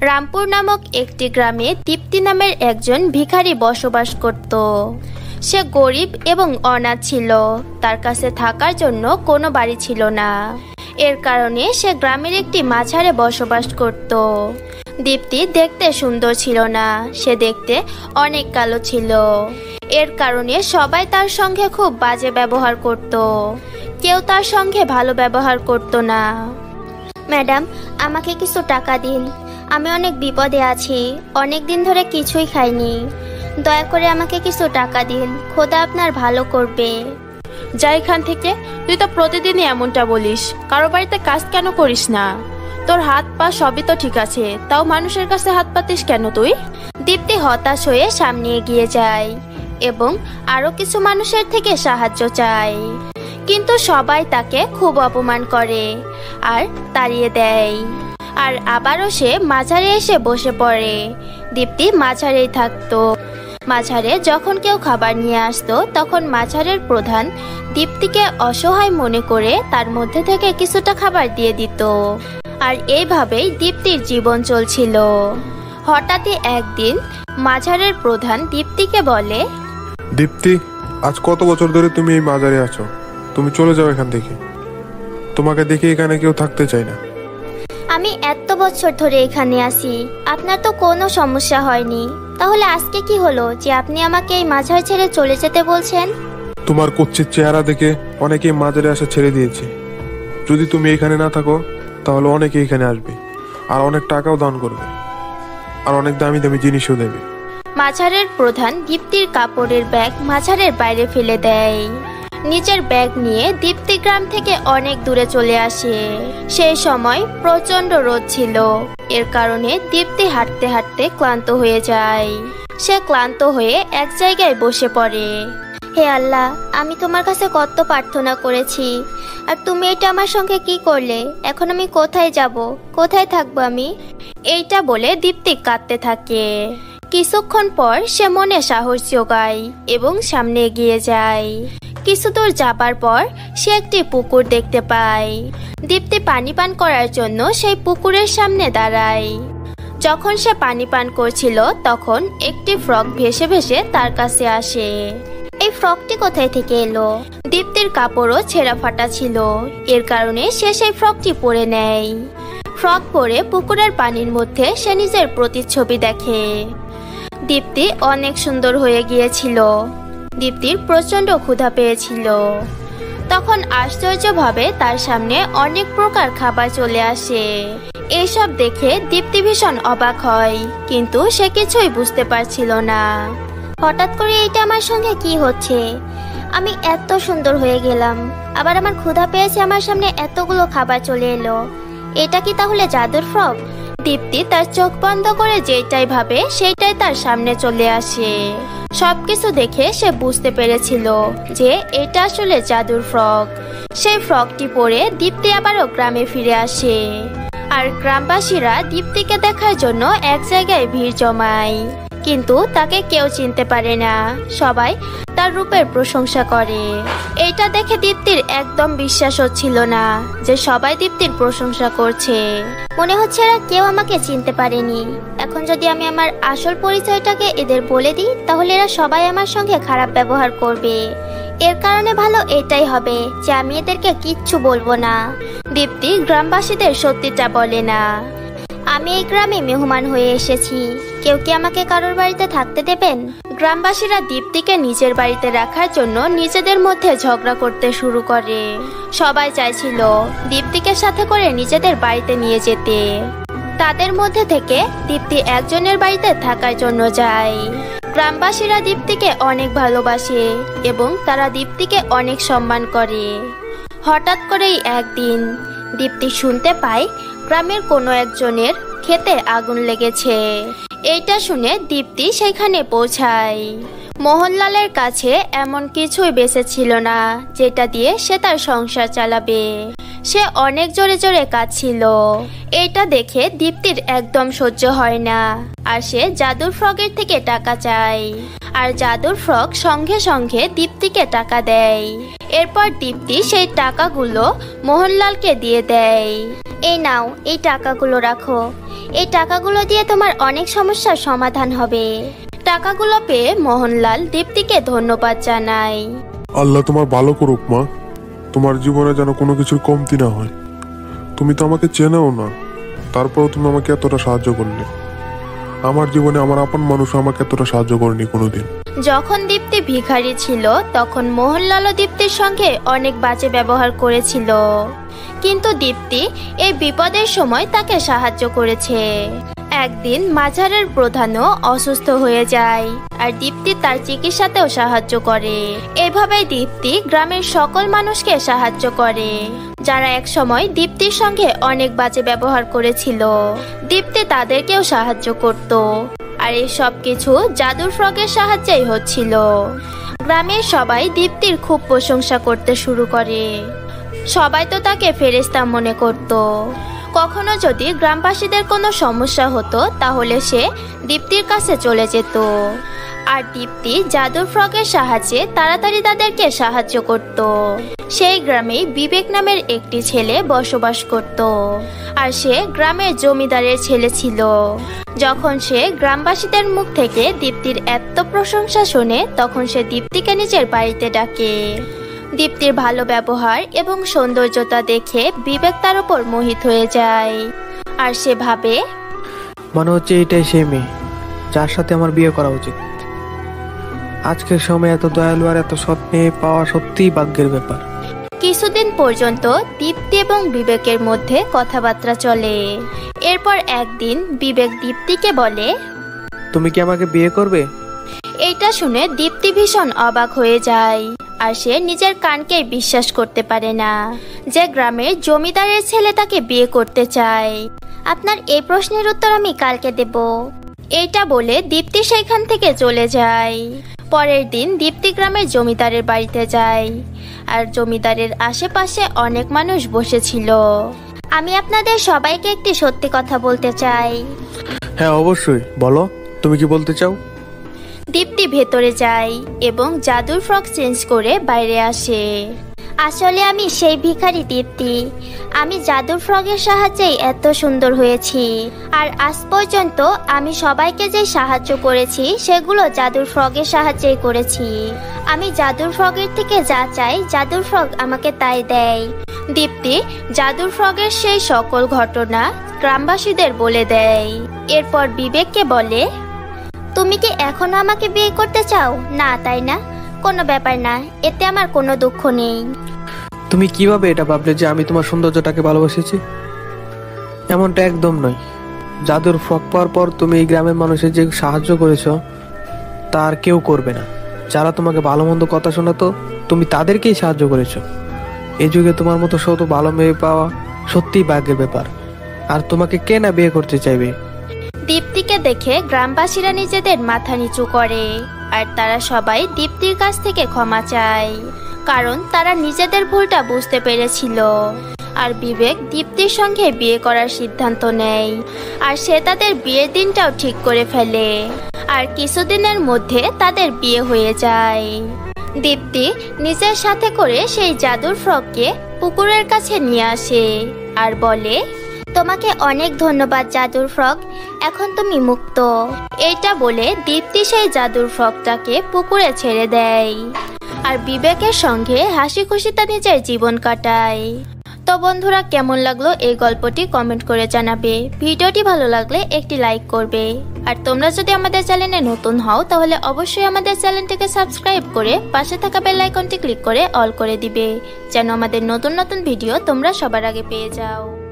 রামপুর নামক একটি গ্রামে দীপ্তি নামের একজন ভিখারি বসবাস করত। সে গরিব এবং অনাথ ছিল। তার কাছে থাকার জন্য কোনো বাড়ি ছিল না। এর কারণে সে গ্রামের একটি মাঝারে বসবাস করত। দীপ্তি দেখতে সুন্দর ছিল না। সে দেখতে অনেক কালো ছিল। এর কারণে সবাই তার সঙ্গে খুব বাজে ব্যবহার করত। কেউ তার সঙ্গে ভালো ব্যবহার করত না। ম্যাডাম, আমাকে কিছু টাকা দিন। আমি অনেক বিপদে আছি। অনেক দিন ধরে কিছুই খাইনি। দয়া করে আমাকে কিছু টাকা দিন। খোদা আপনার ভালো করবে। যা এখান থেকে তুই তো প্রতিদিনই এমনটা বলিস। কারও বাড়িতে কাজ কেন করিস না? তোর হাত পা সবই তো ঠিক আছে। তাও মানুষের কাছে হাত পাতিস কেন তুই? দীপ্তি হতাশ হয়ে সামনে এগিয়ে যায় এবং আরও কিছু মানুষের থেকে সাহায্য চায়। কিন্তু সবাই তাকে খুব অপমান করে আর তাড়িয়ে দেয়। আর আবারও সে মাঝারে এসে বসে পড়ে। দীপ্তি মাঝারেই থাকতো। মাঝারে যখন কেউ খাবার নিয়ে আসতো, তখন মাঝারের প্রধান দীপ্তিকে অসহায় মনে করে তার মধ্যে থেকে কিছুটা খাবার দিয়ে দিত। আর এইভাবেই দীপ্তির জীবন চলছিল। হঠাৎই একদিন মাঝারের প্রধান দীপ্তিকে বলে, দীপ্তি, আজ কত বছর ধরে তুমি এই মাজারে আছো? তুমি চলে যাও এখান থেকে। তোমাকে দেখে এখানে কেউ থাকতে চায় না। এত বছর ধরে এখানে আসি আপনার তো কোনো সমস্যা হয়নি। তাহলে আজকে কি হলো যে আপনি আমাকে এই মাঝার ছেড়ে চলে যেতে বলছেন? তোমার কুচ্ছির চেহারা দেখে অনেকেই মাজারে আসা ছেড়ে দিয়েছে। যদি তুমি এখানে না থাকো তাহলে অনেকে এখানে আসবে আর অনেক টাকাও দান করবে আর অনেক দামি দামি জিনিসও দেবে। মাঝারের প্রধান দীপ্তির কাপড়ের ব্যাগ মাঝারের বাইরে ফেলে দেয়। নিজের ব্যাগ নিয়ে দীপ্তি গ্রাম থেকে অনেক দূরে চলে আসে। সেই সময় প্রচণ্ড রোদ ছিল। এর কারণে দীপ্তি হাঁটতে হাঁটতে ক্লান্ত হয়ে যায়। সে ক্লান্ত হয়ে এক জায়গায় বসে পড়ে। হে আল্লাহ, আমি তোমার কাছে কত প্রার্থনা করেছি। আর তুমি এটা আমার সঙ্গে কি করলে? এখন আমি কোথায় যাব? কোথায় থাকব আমি? এইটা বলে দীপ্তি কাঁদতে থাকে। কিছুক্ষণ পর সে মনে সাহস যোগায় এবং সামনে এগিয়ে যায়। কিছু দূর যাবার পর সে একটি পুকুর দেখতে পায়। দীপ্তি পানি পান করার জন্য সেই পুকুরের সামনে দাঁড়ায়। যখন সে পানি পান করছিল, তখন একটি ফ্রক ভেসে ভেসে তার কাছে আসে। এই ফ্রকটি কোথায় থেকে এলো? দীপ্তির কাপড়ও ছেঁড়া ফাটা ছিল। এর কারণে সে সেই ফ্রকটি পরে নেয়। ফ্রক পরে পুকুরের পানির মধ্যে সে নিজের প্রতিচ্ছবি দেখে। দীপ্তি অনেক সুন্দর হয়ে গিয়েছিল। দীপ্তির প্রচণ্ড ক্ষুধা পেয়েছিল। তখন আশ্চর্যভাবে তার সামনে অনেক প্রকার খাবার চলে আসে। এসব দেখে দীপ্তি ভীষণ অবাক হয়, কিন্তু সে কিছুই বুঝতে পারছিল না। হঠাৎ করে এটা আমার সঙ্গে কি হচ্ছে? আমি এত সুন্দর হয়ে গেলাম, আবার আমার ক্ষুধা পেয়েছে আমার সামনে এতগুলো খাবার চলে এলো। এটা কি তাহলে জাদুর ফ্রক দীপ্তি তার চোখ বন্ধ করে যেটাই ভাবে, সেইটাই তার সামনে চলে আসে। সবকিছু দেখে সে বুঝতে পেরেছিল যে এটা আসলে জাদুর ফ্রক। সেই ফ্রকটি পরে দীপ্তি আবারও গ্রামে ফিরে আসে। আর গ্রামবাসীরা দীপ্তিকে দেখার জন্য এক জায়গায় ভিড় জমায়। কিন্তু তাকে কেউ চিনতে পারে না। সবাই তার রূপের প্রশংসা করে। এটা দেখে দীপ্তির একদম বিশ্বাস হচ্ছিল না যে সবাই দীপ্তির প্রশংসা করছে। মনে হচ্ছে এরা কেউ আমাকে চিনতে পারেনি। এখন যদি আমি আমার আসল পরিচয়টাকে এদের বলে দিই, তাহলে এরা সবাই আমার সঙ্গে খারাপ ব্যবহার করবে। এর কারণে ভালো এটাই হবে যে আমি এদেরকে কিচ্ছু বলব না। দীপ্তি গ্রামবাসীদের সত্যিটা বলে না। আমি এই গ্রামে মেহমান হয়ে এসেছি। কেউ কি আমাকে কারোর বাড়িতে থাকতে দেবেন? গ্রামবাসীরা দীপ্তিকে নিজের বাড়িতে রাখার জন্য নিজেদের মধ্যে ঝগড়া করতে শুরু করে। সবাই চাইছিল দীপ্তিকে সাথে করে নিজেদের বাড়িতে নিয়ে যেতে। তাদের মধ্যে থেকে দীপ্তি একজনের বাড়িতে থাকার জন্য যায়। গ্রামবাসীরা দীপ্তিকে অনেক ভালোবাসে এবং তারা দীপ্তিকে অনেক সম্মান করে। হঠাৎ করেই একদিন দীপ্তি শুনতে পায়, গ্রামের কোনো একজনের খেতে আগুন লেগেছে। এইটা শুনে দীপ্তি সেখানে পৌঁছায়। মোহনলালের কাছে এমন কিছুই বেঁচে ছিল না, যেটা দিয়ে সে তার সংসার চালাবে। সে অনেক জোরে জোরে কাঁদছিল। এটা দেখে দীপ্তির একদম সহ্য হয় না, আর সে জাদুর ফ্রকের থেকে টাকা চায়। আর জাদুর ফ্রক সঙ্গে সঙ্গে দীপ্তিকে টাকা দেয়। এরপর দীপ্তি সেই টাকাগুলো মোহনলালকে দিয়ে দেয়। এই নাও, এই টাকাগুলো রাখো। এই টাকাগুলো দিয়ে তোমার অনেক সমস্যার সমাধান হবে। টাকাগুলো পেয়ে মোহনলাল দীপ্তিকে ধন্যবাদ জানায়। আল্লাহ তোমার ভালো করুক মা। তোমার জীবনে যেন কোনো কিছুর কমতি না হয়। তুমি তো আমাকে চেনেও না। তারপরেও তুমি আমাকে এতটা সাহায্য করলে। আমার জীবনে আমার আপন মানুষ আমাকে এতটা সাহায্য করেনি কোনোদিন। যখন দীপ্তি ভিখারি ছিল তখন মোহনলালও দীপ্তির সঙ্গে অনেক বাজে ব্যবহার করেছিল। কিন্তু দীপ্তি এই বিপদের সময় তাকে সাহায্য করেছে। একদিন মাঝারের প্রধানও অসুস্থ হয়ে যায় আর দীপ্তি তার চিকিৎসাতেও সাহায্য করে। এভাবে দীপ্তি গ্রামের সকল মানুষকে সাহায্য করে, যারা এক সময় দীপ্তির সঙ্গে অনেক বাজে ব্যবহার করেছিল। দীপ্তি তাদেরকেও সাহায্য করত আর এই সব কিছু জাদুর ফ্রগের সাহায্যেই হচ্ছিল। গ্রামের সবাই দীপ্তির খুব প্রশংসা করতে শুরু করে। সবাই তো তাকে ফেরেস্তা মনে করত। কখনো যদি গ্রামবাসীদের কোনো সমস্যা হতো, তাহলে সে দীপ্তির কাছে চলে যেত। আর দীপ্তি জাদুর ফ্রকের সাহায্যে তাড়াতাড়ি তাদেরকে সাহায্য করত। সেই গ্রামে বিবেক নামের একটি ছেলে বসবাস করত। আর সে গ্রামের জমিদারের ছেলে ছিল। যখন সে গ্রামবাসীদের মুখ থেকে দীপ্তির এত প্রশংসা শোনে, তখন সে দীপ্তিকে নিজের বাড়িতে ডাকে। দীপ্তির ভালো ব্যবহার এবং সৌন্দর্যতা দেখে বিবেক তার উপর মোহিত হয়ে যায়। আর সে ভাবে মনে হচ্ছে এটাই সেই মেয়ে যার সাথে আমার বিয়ে করা উচিত। আজকের সময় এত দয়ালু আর এত সৎ মেয়ে পাওয়া সত্যিই ভাগ্যের ব্যাপার। কিছুদিন পর্যন্ত দীপ্তি এবং বিবেকের মধ্যে কথাবার্তা চলে। এরপর একদিন বিবেক দীপ্তিকে বলে তুমি কি আমাকে বিয়ে করবে? এইটা শুনে দীপ্তি ভীষণ অবাক হয়ে যায়। আর সে নিজের কানকে বিশ্বাস করতে পারে না। যে গ্রামের জমিদারের ছেলে তাকে বিয়ে করতে চায়। আপনার এই প্রশ্নের উত্তর আমি কালকে দেব। এটা বলে দীপ্তি সেইখান থেকে চলে যায়। পরের দিন দীপ্তি গ্রামের জমিদারের বাড়িতে যায়। আর জমিদারের আশেপাশে অনেক মানুষ বসেছিল। আমি আপনাদের সবাইকে একটি সত্যি কথা বলতে চাই। হ্যাঁ অবশ্যই। বলো, তুমি কি বলতে চাও? দীপ্তি ভেতরে যায় এবং জাদুর ফ্রক চেঞ্জ করে বাইরে আসে। আসলে আমি সেই ভিখারি দীপ্তি। আমি জাদুর ফ্রগের সাহায্যেই এত সুন্দর হয়েছি। আর আজ পর্যন্ত আমি সবাইকে যে সাহায্য করেছি, সেগুলো জাদুর ফ্রগের সাহায্যেই করেছি। আমি জাদুর ফ্রগের থেকে যা চাই, জাদুর ফ্রগ আমাকে তাই দেয়। দীপ্তি জাদুর ফ্রগের সেই সকল ঘটনা গ্রামবাসীদের বলে দেয়। এরপর বিবেককে বলে তুমি কি এখনও আমাকে বিয়ে করতে চাও? না, তাই না? কোনো ব্যাপার না, এতে আমার কোনো দুঃখ নেই। তুমি কীভাবে এটা ভাবলে যে আমি তোমার সৌন্দর্যটাকে ভালোবাসেছি? এমনটা একদম নয়। জাদুর ফ্রক পাওয়ার পর তুমি এই গ্রামের মানুষের যে সাহায্য করেছ তার কেউ করবে না। যারা তোমাকে ভালো মন্দ কথা শোনাতো, তুমি তাদেরকেই সাহায্য করেছ। এই যুগে তোমার মতো শত ভালো মেয়ে পাওয়া সত্যিই ভাগ্যের ব্যাপার। আর তোমাকে কে না বিয়ে করতে চাইবে? দীপ্তিকে দেখে গ্রামবাসীরা নিজেদের মাথা নিচু করে, আর তারা সবাই দীপ্তির কাছ থেকে ক্ষমা চায়, কারণ তারা নিজেদের ভুলটা বুঝতে পেরেছিল। আর বিবেক দীপ্তির সঙ্গে বিয়ে করার সিদ্ধান্ত নেয়, আর সে তাদের বিয়ের দিনটাও ঠিক করে ফেলে, আর কিছুদিনের মধ্যে তাদের বিয়ে হয়ে যায়। দীপ্তি নিজের সাথে করে সেই জাদুর ফ্রককে পুকুরের কাছে নিয়ে আসে, আর বলে তোমাকে অনেক ধন্যবাদ, জাদুর ফ্রক। এখন তুমি মুক্ত। এটা বলে দীপ্তি সেই জাদুর ফ্রকটাকে পুকুরে ছেড়ে দেয়। আর বিবেকের সঙ্গে হাসি খুশিতে নিজের জীবন কাটায়। তো বন্ধুরা, কেমন লাগল এই গল্পটি কমেন্ট করে জানাবে। ভিডিওটি ভালো লাগলে একটি লাইক করবে। আর তোমরা যদি আমাদের চ্যানেলে নতুন হও, তাহলে অবশ্যই আমাদের চ্যানেলটিকে সাবস্ক্রাইব করে পাশে থাকা বেল আইকনটি ক্লিক করে অল করে দিবে। যেন আমাদের নতুন নতুন ভিডিও তোমরা সবার আগে পেয়ে যাও।